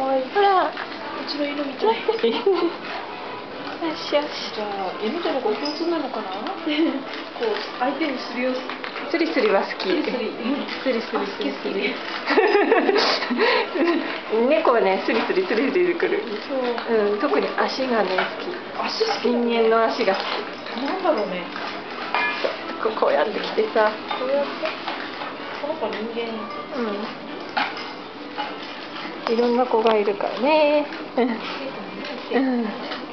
わいい。ほらうちの犬みたい。よしよし。じゃあ犬とのご共通なのかな？こう相手にするよスリスリは好きスリスリスリスリスリスリ好猫はねスリスリスリスリくる。そう。うん特に足がね足好好ききなの？人間の足が好なんだろうね。こうやってきてさ。こうやってこの子人間。うんいろんな子がいるからね。うん。